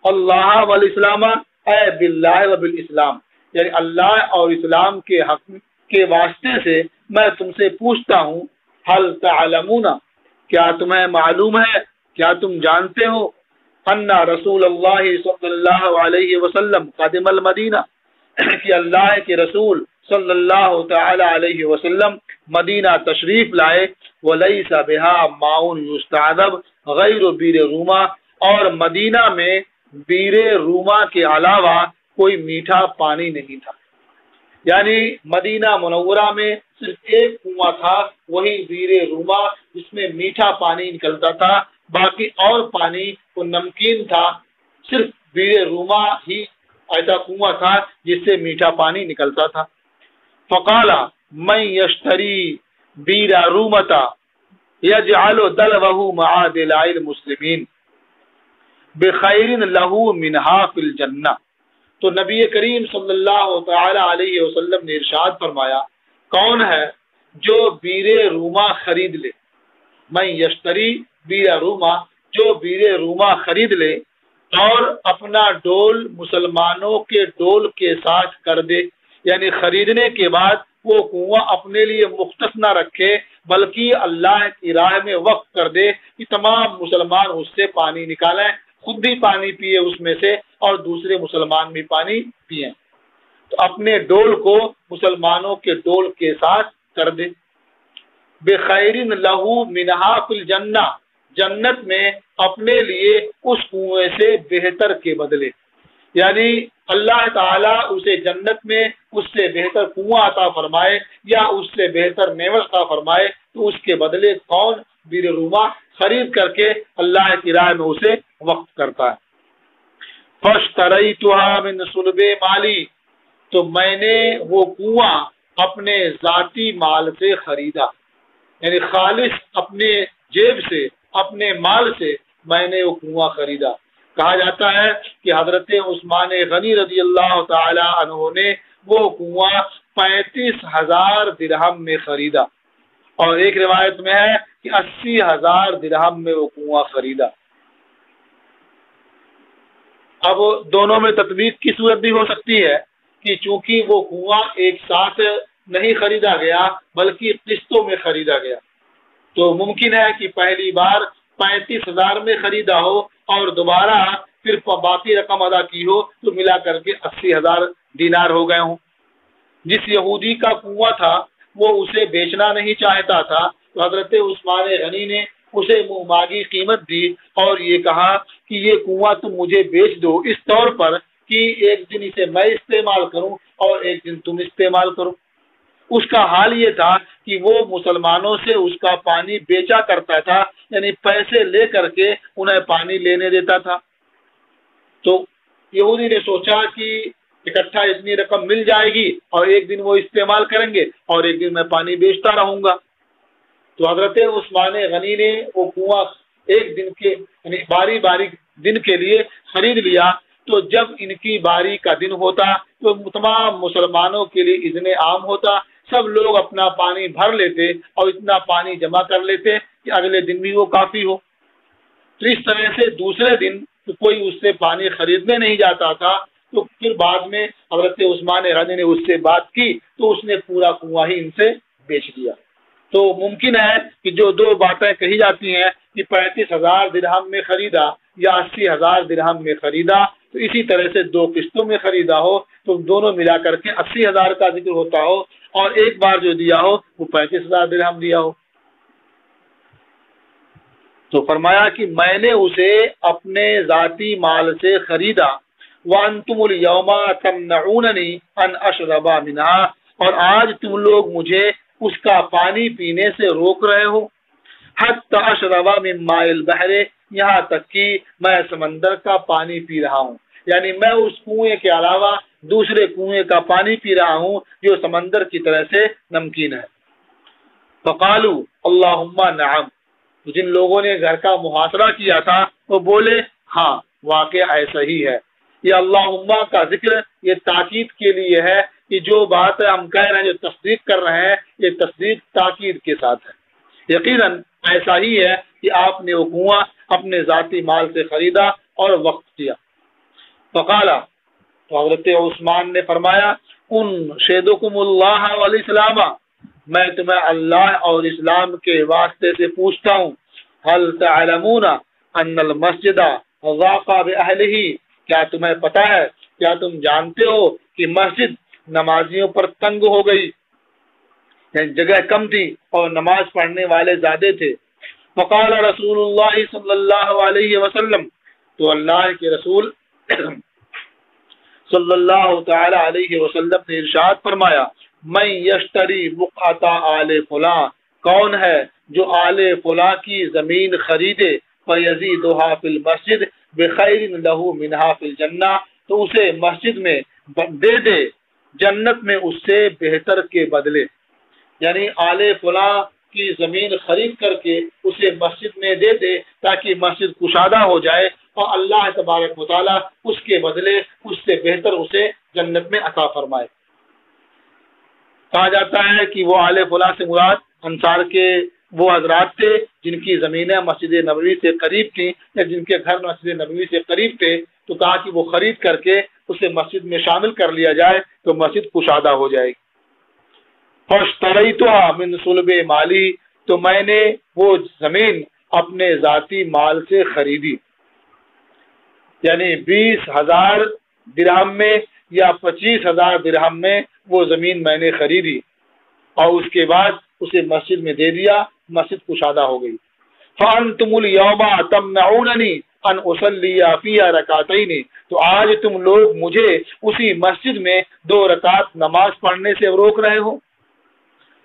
اللہ والاسلام، اے باللہ و بالاسلام یعنی اللہ اور اسلام کے حق کے واسطے سے میں تم سے پوچھتا ہوں حل تعلمون؟ کیا تمہیں معلوم ہے؟ کیا تم جانتے ہو؟ ان رسول اللہ صلی اللہ علیہ وسلم قادم المدینہ کہ اللہ کے رسول صلی اللہ تعالی علیہ وسلم مدینہ تشریف لائے. ولیس بها معون یستعذب غیر بیر روما. اور مدینہ میں بیر روما کے علاوہ کوئی میٹھا پانی نہیں تھا. یعنی مدینہ منورہ میں صرف ایک کنواں تھا، وہی بیر روما جس میں میٹھا پانی نکلتا تھا. باقی اور پانی وہ نمکین تھا، صرف بیر روما ہی ایسا کنواں تھا جس سے میٹھا پانی نکلتا تھا۔ فقالا میں یشتری بیرا رومتا یجعل دلوہ معادل المسلمین بخیر لہو منہا فی الجنہ۔ تو نبی کریم صلی اللہ تعالی علیہ وسلم نے ارشاد فرمایا، کون ہے جو بیر روما خرید لے؟ میں یشتری بیر روما، جو بیر روما خرید لے اور اپنا ڈول مسلمانوں کے ڈول کے ساتھ کر دے۔ یعنی خریدنے کے بعد وہ کنواں اپنے لیے مختص نہ رکھے، بلکہ اللہ کی راہ میں وقت کر دے کہ تمام مسلمان اس سے پانی نکالیں، خود بھی پانی پیے اس میں سے اور دوسرے مسلمان بھی پانی پیئے تو اپنے ڈول کو مسلمانوں کے ڈول کے ساتھ کر دے۔ بخیرن لہو منہا فل جنہ جنت میں اپنے لیے اس کنویں سے بہتر کے بدلے۔ یعنی اللہ تعالیٰ اسے جنت میں اس سے بہتر کنواں عطا فرمائے یا اس سے بہتر نیوز عطا فرمائے، تو اس کے بدلے کون؟ بیر روما خرید کر کے اللہ کی رائے میں اسے وقت کرتا ہے۔ سلب مالی، تو میں نے وہ کنواں اپنے ذاتی مال سے خریدا۔ یعنی خالص اپنے جیب سے اپنے مال سے میں نے وہ کنواں خریدا۔ کہا جاتا ہے کہ حضرت عثمان غنی رضی اللہ تعالی عنہ نے وہ کنواں پینتیس ہزار درہم میں خریدا۔ اور ایک روایت میں ہے کہ اسی ہزار درہم میں وہ کنواں خریدا۔ اب دونوں میں تطبیق کی صورت بھی ہو سکتی ہے کہ چونکہ وہ کنواں ایک ساتھ نہیں خریدا گیا، بلکہ قسطوں میں خریدا گیا۔ تو ممکن ہے کہ پہلی بار پینتیس ہزار میں خریدا ہو اور دوبارہ پھر باقی رقم ادا کی ہو تو ملا کر کے اسی ہزار دینار ہو گئے ہوں۔ جس یہودی کا کنواں تھا، وہ اسے بیچنا نہیں چاہتا تھا۔ تو حضرت عثمان غنی نے اسے ماگی قیمت دی اور یہ کہا کہ یہ کنواں تم مجھے بیچ دو۔ اس طور پر کہ ایک دن اسے میں استعمال کروں اور ایک دن تم استعمال کرو۔ اس کا حال یہ تھا کہ وہ مسلمانوں سے اس کا پانی بیچا کرتا تھا یعنی پیسے لے کر کے انہیں پانی لینے دیتا تھا۔ تو یہودی نے سوچا کہ اکٹھا اتنی رقم مل جائے گی اور ایک دن وہ استعمال کریں گے اور ایک دن میں پانی بیچتا رہوں گا۔ تو حضرت عثمان غنی نے وہ کنواں ایک دن کے یعنی باری باری دن کے لیے خرید لیا۔ تو جب ان کی باری کا دن ہوتا تو تمام مسلمانوں کے لیے اتنے عام ہوتا۔ سب لوگ اپنا پانی بھر لیتے اور اتنا پانی جمع کر لیتے کہ اگلے دن بھی وہ کافی ہو۔ تو اس طرح سے دوسرے دن کوئی اس سے پانی خریدنے نہیں جاتا تھا۔ تو پھر بعد میں حضرت عثمان غنی نے اس سے بات کی تو اس نے پورا کنواں ہی ان سے بیچ دیا۔ تو ممکن ہے کہ جو دو باتیں کہی جاتی ہیں کہ پینتیس ہزار درہم میں خریدا یا اسی ہزار درہم میں خریدا، تو اسی طرح سے دو قسطوں میں خریدا ہو، تو دونوں ملا کر کے اسی ہزار کا ذکر ہوتا ہو۔ اور ایک بار جو دیا ہو، وہ پینتیس ہزار درہم دیا ہو۔ تو فرمایا کہ میں نے اسے اپنے ذاتی مال سے خریدا۔ وانتم اليوم تمنعونني ان اشرب منها۔ اور آج تم لوگ مجھے اس کا پانی پینے سے روک رہے ہو۔ حتی اشرب من ماء البحر۔ یہاں تک کہ میں سمندر کا پانی پی رہا ہوں۔ یعنی میں اس کنویں کے علاوہ دوسرے کنویں کا پانی پی رہا ہوں جو سمندر کی طرح سے نمکین ہے۔ فقالو، اللہم نعم۔ جن لوگوں نے گھر کا محاصرہ کیا تھا، وہ بولے ہاں واقع ایسا ہی ہے۔ یہ اللہ کا ذکر، یہ تاکید کے لیے ہے کہ جو بات ہم کہہ رہے ہیں، جو تصدیق کر رہے ہیں، یہ تصدیق تاکید کے ساتھ ہے۔ یقیناً ایسا ہی ہے کہ آپ نے وہ کنواں اپنے ذاتی مال سے خریدا اور وقت کیا۔ فقالا تو حضرت عثمان نے فرمایا، ان شیدکم اللہ علیہ السلام میں تمہیں اللہ اور اسلام کے واسطے سے پوچھتا ہوں حل تعلمون ان المسجد ضاق بأہلہ کیا تمہیں پتا ہے؟ کیا تم جانتے ہو کہ مسجد نمازیوں پر تنگ ہو گئی؟ یعنی جگہ کم تھی اور نماز پڑھنے والے زیادہ تھے۔ فقال رسول اللہ صلی اللہ علیہ وسلم، تو اللہ کے رسول صلی اللہ تعالی علیہ وسلم نے ارشاد فرمایا میں یشتری بقعتا آل فلاں کون ہے جو آل فلاں کی زمین خریدے؟ فیزیدها فی المسجد بخیر لہو منہا فی الجنہ۔ تو اسے مسجد میں دے دے، جنت میں اس سے بہتر کے بدلے۔ یعنی آل فلاں کی زمین خرید کر کے اسے مسجد میں دے دے تاکہ مسجد کشادہ ہو جائے۔ اور اللہ تبارک مطالعہ اس کے بدلے، اس سے بہتر اسے جنت میں عطا فرمائے۔ کہا جاتا ہے کہ وہ آل فلاں سے مراد انصار کے وہ حضرات تھے جن کی زمینیں مسجد نبوی سے قریب تھیں، یا جن کے گھر مسجد نبوی سے قریب تھے۔ تو کہا کہ وہ خرید کر کے اسے مسجد میں شامل کر لیا جائے تو مسجد کشادہ ہو جائے گی۔ تو من سلب مالی، تو میں نے وہ زمین اپنے ذاتی مال سے خریدی۔ یعنی بیس ہزار درہم میں یا پچیس ہزار درہم میں وہ زمین میں نے خریدی اور اس کے بعد اسے مسجد میں دے دیا، مسجد کشادہ ہو گئی۔ فن تم الوما تم نعوننی ان اسلی فیہ رکاتین تو آج تم لوگ مجھے اسی مسجد میں دو رکعت نماز پڑھنے سے روک رہے ہو۔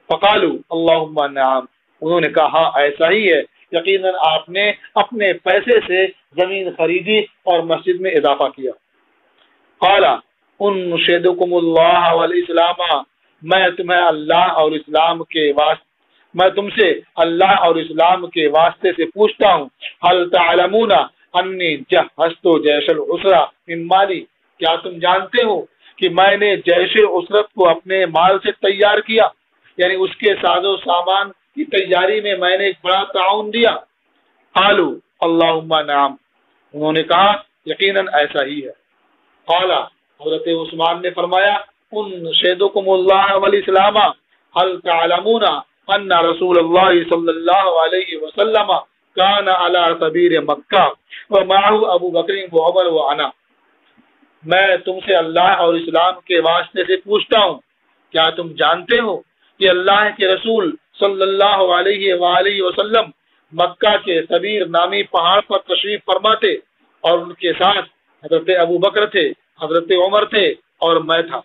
فقالو اللہم نعم۔ انہوں نے کہا، ایسا ہی ہے۔ یقیناً آپ نے اپنے پیسے سے زمین خریدی اور مسجد میں اضافہ کیا۔ قالا ان شیدکم اللہ والاسلام، میں تمہیں اللہ اور اسلام کے واسطے میں تم سے اللہ اور اسلام کے واسطے سے پوچھتا ہوں حل تعلمون انی جہست جیش العسرہ من مالی؟ کیا تم جانتے ہو کہ میں نے جیش عسرت کو اپنے مال سے تیار کیا؟ یعنی اس کے ساز و سامان کی تیاری میں میں نے ایک بڑا تعاون دیا۔ قالو اللہم نعم۔ انہوں نے کہا، یقیناً ایسا ہی ہے۔ قالا، حضرت عثمان نے فرمایا ان شیدکم اللہ علیہ والاسلام حل تعلمون ان رسول اللہ صلی اللہ علیہ وسلم کان علی سبیر مکہ ومعه ابو بکر و عمر و انا۔ میں تم سے اللہ اور اسلام کے واسطے سے پوچھتا ہوں، کیا تم جانتے ہو کہ اللہ کے رسول صلی اللہ علیہ وآلہ وسلم مکہ کے سبیر نامی پہاڑ پر تشریف فرماتے اور ان کے ساتھ حضرت ابو بکر تھے، حضرت عمر تھے اور میں تھا۔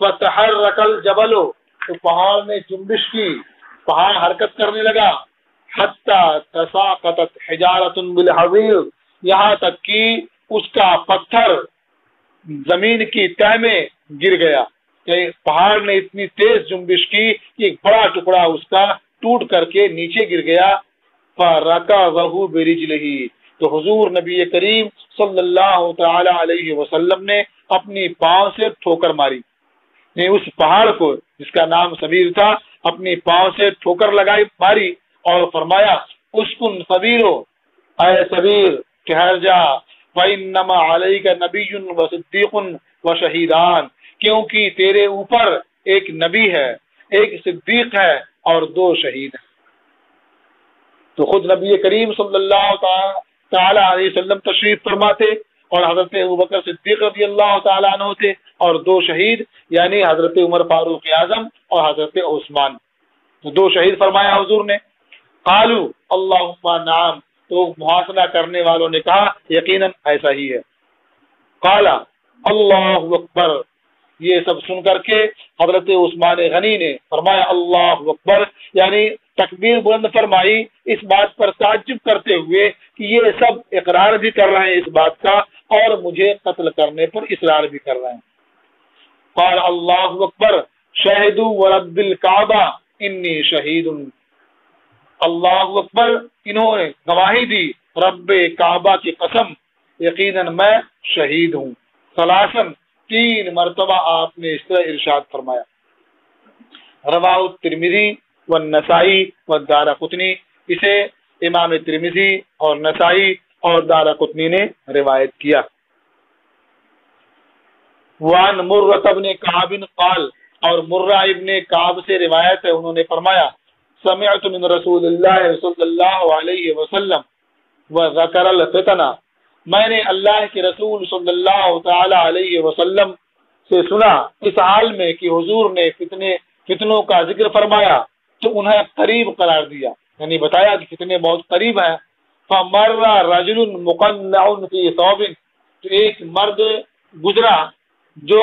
وَتَحَرَّكَ الْجَبَلُ۔ تو پہاڑ نے جنبش کی، پہاڑ حرکت کرنے لگا۔ حجارت بالحویل یہاں تک کہ اس کا پتھر زمین کی تہ میں گر گیا۔ کہ پہاڑ نے اتنی تیز جنبش کی کہ ایک بڑا ٹکڑا اس کا ٹوٹ کر کے نیچے گر گیا۔ فرکا وہو برجلہی تو حضور نبی کریم صلی اللہ تعالی علیہ وسلم نے اپنی پاؤں سے ٹھوکر ماری۔ نے اس پہاڑ کو، جس کا نام سبیر تھا، اپنی پاؤں سے ٹھوکر لگائی، ماری اور فرمایا اسکن سبیرو، اے سبیر، ٹھہر جا۔ فَإِنَّمَا عَلَيْكَ نَبِيٌّ وَصِدِّيقٌ وَشَهِدَانِ کیونکہ تیرے اوپر ایک نبی ہے، ایک صدیق ہے اور دو شہید ہیں۔ تو خود نبی کریم صلی اللہ تعالی علیہ وسلم تشریف فرماتے اور حضرت ابکر صدیق رضی اللہ تعالیٰ عنہ تھے اور دو شہید یعنی حضرت عمر فاروق اعظم اور حضرت عثمان۔ دو شہید فرمایا حضور نے۔ قالو اللہ نام تو محاسنہ کرنے والوں نے کہا، یقیناً ایسا ہی ہے۔ قالا، اللہ اکبر۔ یہ سب سن کر کے حضرت عثمان غنی نے فرمایا، اللہ اکبر یعنی تکبیر بلند فرمائی اس بات پر تعجب کرتے ہوئے کہ یہ سب اقرار بھی کر رہے ہیں اس بات کا اور مجھے قتل کرنے پر اصرار بھی کر رہے ہیں۔ قال اللہ اکبر شہد ورب الکعبہ، انی شہید اللہ اکبر، انہوں نے گواہی دی، رب کعبہ کی قسم، یقیناً میں شہید ہوں۔ سلاسن تین مرتبہ آپ نے اس طرح ارشاد فرمایا۔ روا ترمیزی و نسائی و دارا قطنی اسے امام ترمیزی اور نسائی اور دارا قطنی نے روایت کیا۔ وان مرت ابن کعب قال، اور مرہ ابن کعب سے روایت ہے، انہوں نے فرمایا، سمعت من رسول اللہ صلی اللہ علیہ وسلم و ذکر الفتنہ۔ میں نے اللہ کے رسول صلی اللہ تعالی علیہ وسلم سے سنا، اس حال میں کہ حضور نے فتنے، فتنوں کا ذکر فرمایا تو انہیں قریب قرار دیا۔ یعنی بتایا کہ فتنے بہت قریب ہیں۔ فمر رجل مقنع فی ثوب تو ایک مرد گزرا جو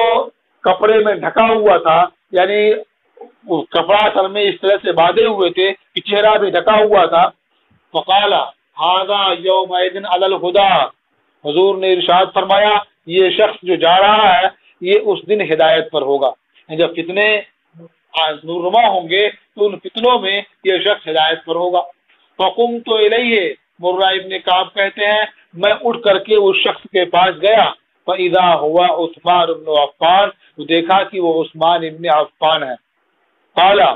کپڑے میں ڈھکا ہوا تھا یعنی کپڑا سر میں اس طرح سے باندھے ہوئے تھے کہ چہرہ بھی ڈھکا ہوا تھا۔ فقالا هذا يومئذ الهدى حضور نے ارشاد فرمایا، یہ شخص جو جا رہا ہے، یہ اس دن ہدایت پر ہوگا۔ یعنی جب فتنے نورما ہوں گے، تو ان فتنوں میں یہ شخص ہدایت پر ہوگا۔ فقم تو الہی مرہ ابن کعب کہتے ہیں، میں اٹھ کر کے اس شخص کے پاس گیا۔ فَإِذَا ہوا عثمان ابن عفان، تو دیکھا کہ وہ عثمان ابن عفان ہے۔ قالا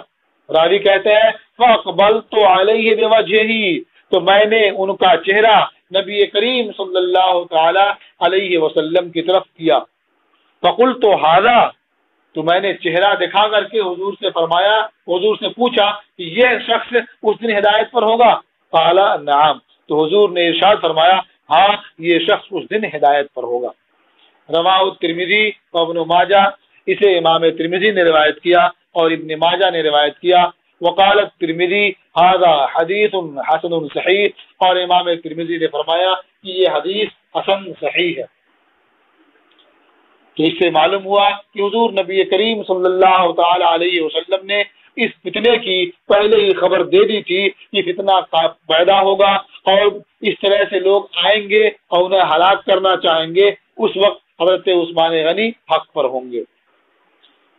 راوی کہتے ہیں، فَأَقْبَلْتُ عَلَيْهِ بِوَجْهِهِ، تو میں نے ان کا چہرہ نبی کریم صلی اللہ تعالی علیہ وسلم کی طرف کیا۔ فقل تو حاضا تو میں نے چہرہ دکھا کر کے حضور سے فرمایا، حضور سے پوچھا کہ یہ شخص اس دن ہدایت پر ہوگا؟ قالا نعم۔ تو حضور نے ارشاد فرمایا ہاں یہ شخص اس دن ہدایت پر ہوگا۔ رواء ترمیزی ابن ماجہ، اسے امام ترمیزی نے روایت کیا اور ابن ماجہ نے روایت کیا۔ وقالت ترمیزی هذا حدیث حسن صحیح اور امام ترمیزی نے فرمایا کہ یہ حدیث حسن صحیح ہے۔ تو اس سے معلوم ہوا کہ حضور نبی کریم صلی اللہ تعالی علیہ وسلم نے اس فتنے کی پہلے ہی خبر دے دی تھی کہ فتنہ پیدا ہوگا اور اس طرح سے لوگ آئیں گے اور انہیں ہلاک کرنا چاہیں گے، اس وقت حضرت عثمان غنی حق پر ہوں گے۔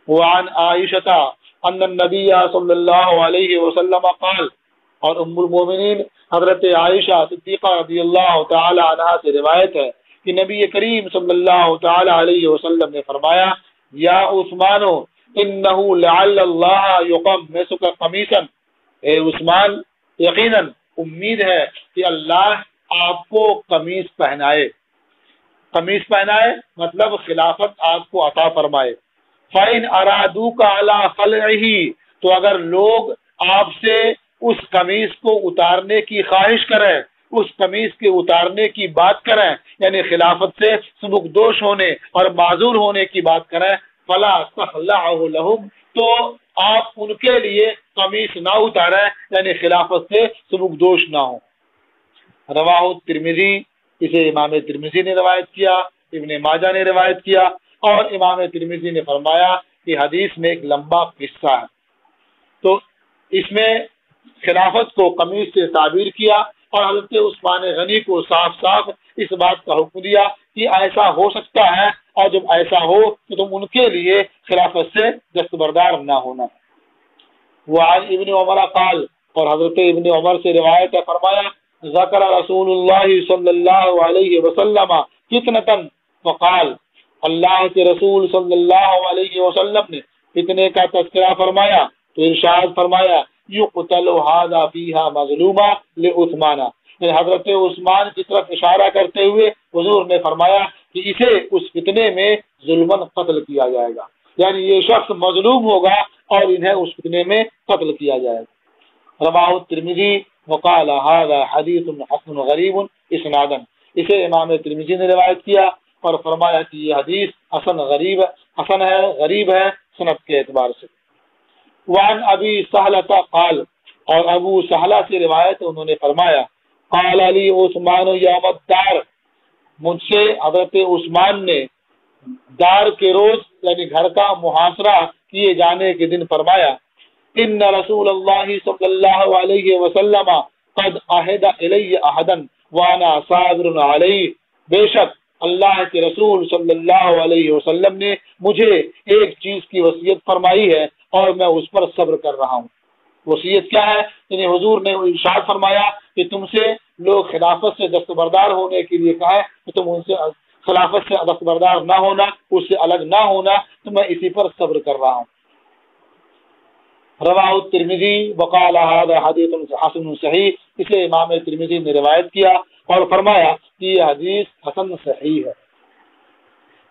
وعن عائشہ ان النبی صلی اللہ علیہ وسلم قال، اور ام المومنین حضرت عائشہ صدیقہ رضی اللہ تعالی عنہ سے روایت ہے کہ نبی کریم صلی اللہ تعالی علیہ وسلم نے فرمایا، یا عثمانو انہو لعل اللہ یقمسک قمیسا اے عثمان، یقینا امید ہے کہ اللہ آپ کو قمیص پہنائے۔ قمیص پہنائے مطلب خلافت آپ کو عطا فرمائے۔ فَإِنْ أَرَادُوكَ عَلَىٰ خَلْعِهِ، تو اگر لوگ آپ سے اس قمیص کو اتارنے کی خواہش کریں، اس قمیص کے اتارنے کی بات کریں یعنی خلافت سے سبک دوش ہونے اور معذور ہونے کی بات کریں، فلا لهم، تو آپ ان کے لیے قمیص نہ اتاریں یعنی خلافت سے سبک دوش نہ ہو رواہ ترمیزی اسے امام ترمیزی نے روایت کیا، ابن ماجہ نے روایت کیا اور امام ترمیزی نے فرمایا کہ حدیث میں ایک لمبا قصہ ہے۔ تو اس میں خلافت کو قمیص سے تعبیر کیا اور حضرت عثمان غنی کو صاف صاف اس بات کا حکم دیا کہ ایسا ہو سکتا ہے اور جب ایسا ہو تو تم ان کے لیے خلافت سے دستبردار نہ ہونا۔ وہ آج ابن عمر قال، اور حضرت ابن عمر سے روایت فرمایا، ذکر رسول اللہ صلی اللہ علیہ وسلم کتنا فقال اللہ کے رسول صلی اللہ علیہ وسلم نے فتنے کا تذکرہ فرمایا تو ارشاد فرمایا، یقتل هذا فيها مظلوما لعثمان یعنی حضرت عثمان کی طرف اشارہ کرتے ہوئے حضور نے فرمایا کہ اسے اس فتنے میں ظلمن قتل کیا جائے گا۔ یعنی یہ شخص مظلوم ہوگا اور انہیں اس فتنے میں قتل کیا جائے گا۔ رواہ الترمذی وقال هذا حدیث حسن غریب اسنادا۔ اسے امام ترمذی نے روایت کیا اور فرمایا کہ یہ حدیث حسن غریب حسن ہے، غریب ہے سنت کے اعتبار سے۔ وعن ابی سہلتا قال، اور ابو سہلہ سے روایت انہوں نے فرمایا، قال علی عثمان یوم الدار۔ مجھ سے حضرت عثمان نے دار کے روز یعنی گھر کا محاصرہ کیے جانے کے دن فرمایا، ان رسول اللہ صلی اللہ علیہ وسلم قد عہد علی احدا، وانا صابر علی بے شک اللہ کے رسول صلی اللہ علیہ وسلم نے مجھے ایک چیز کی وصیت فرمائی ہے اور میں اس پر صبر کر رہا ہوں۔ وصیت کیا ہے؟ یعنی حضور نے ارشاد فرمایا کہ تم سے لوگ خلافت سے دستبردار ہونے کے لیے کہا ہے کہ تم ان سے خلافت سے دستبردار نہ ہونا، اس سے الگ نہ ہونا، تو میں اسی پر صبر کر رہا ہوں۔ روا ترمیزی وقال حدیث حسن صحیح، اسے امام ترمیزی نے روایت کیا۔ اور فرمایا کہ یہ حدیث حسن صحیح ہے۔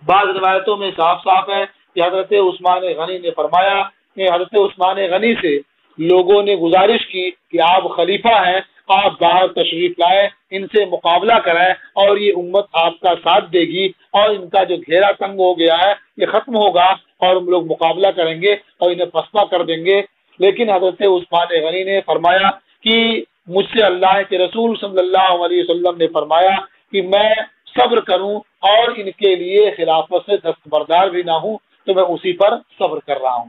بعض روایتوں میں صاف صاف ہے کہ حضرت عثمان غنی نے فرمایا کہ حضرت عثمان غنی سے لوگوں نے گزارش کی کہ آپ خلیفہ ہیں، آپ باہر تشریف لائے ان سے مقابلہ کرائیں اور یہ امت آپ کا ساتھ دے گی اور ان کا جو گھیرا تنگ ہو گیا ہے، یہ ختم ہوگا اور ہم لوگ مقابلہ کریں گے اور انہیں پسپا کر دیں گے۔ لیکن حضرت عثمان غنی نے فرمایا کہ مجھ سے اللہ کے رسول صلی اللہ علیہ وسلم نے فرمایا کہ میں صبر کروں اور ان کے لیے خلافت سے دستبردار بھی نہ ہوں، تو میں اسی پر صبر کر رہا ہوں۔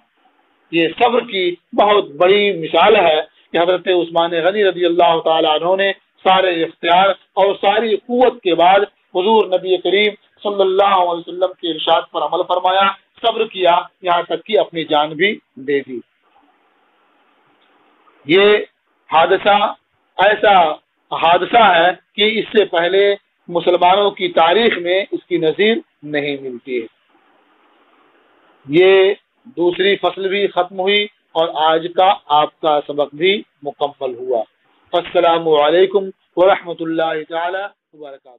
یہ صبر کی بہت بڑی مثال ہے کہ حضرت عثمان غنی رضی اللہ تعالیٰ عنہ نے سارے اختیار اور ساری قوت کے بعد حضور نبی کریم صلی اللہ علیہ وسلم کے ارشاد پر عمل فرمایا، صبر کیا، یہاں تک کہ اپنی جان بھی دے دی۔ یہ حادثہ ایسا حادثہ ہے کہ اس سے پہلے مسلمانوں کی تاریخ میں اس کی نظیر نہیں ملتی ہے۔ یہ دوسری فصل بھی ختم ہوئی اور آج کا آپ کا سبق بھی مکمل ہوا۔ السلام علیکم ورحمۃ اللہ تعالی وبرکاتہ۔